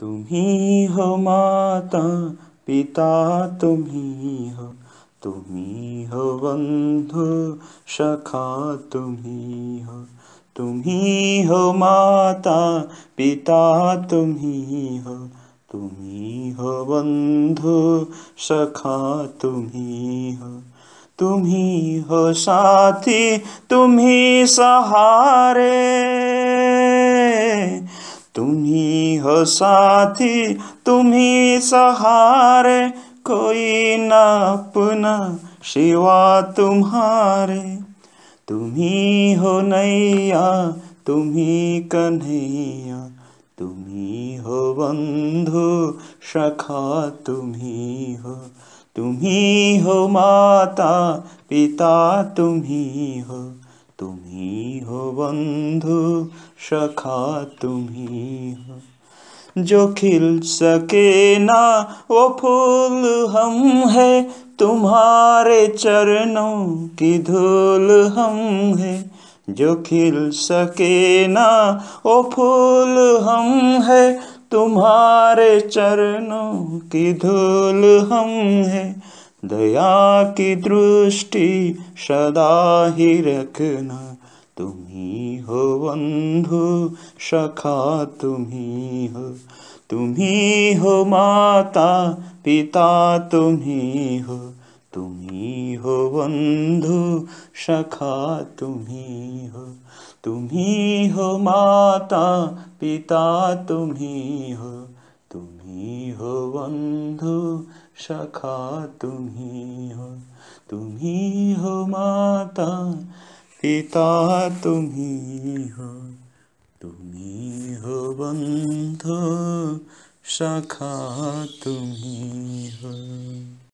तुम्ही हो माता, पिता तुम्ही हो। तुम्ही हो बंधु, सखा तुम्ही हो। तुम्ही हो माता, पिता तुम्ही हो। तुम्ही हो बंधु, सखा तुम्ही हो। तुम्ही हो साथी तुम्ही सहारे। तुम्ही हो साथी तुम्ही सहारे। कोई न अपना शिवा तुम्हारे। तुम्ही हो नैया तुम्ही कन्हैया। तुम्ही हो बंधु, सखा तुम्ही हो तुम्ही हो माता, पिता तुम्ही हो तुम्ही हो बंधु, सखा तुम्ही हो। जो खिल सके ना, वो फूल हम है। तुम्हारे चरणों की धूल हम है। जो खिल सके ना, वो फूल हम है। तुम्हारे चरणों की धूल हम है। दया की दृष्टि सदा ही रखना। तुम्ही हो बंधु, सखा तुम्ही हो। तुम्ही हो माता, पिता तुम्ही हो। तुम्ही हो बंधु, सखा तुम्ही हो। तुम्ही हो माता, पिता तुम्ही हो। तुम्ही हो बंधु, सखा तुम्ही हो। तुम्ही हो माता पिता तुम्ही हो तुम्ही हो बंधु सखा तुम्ही हो।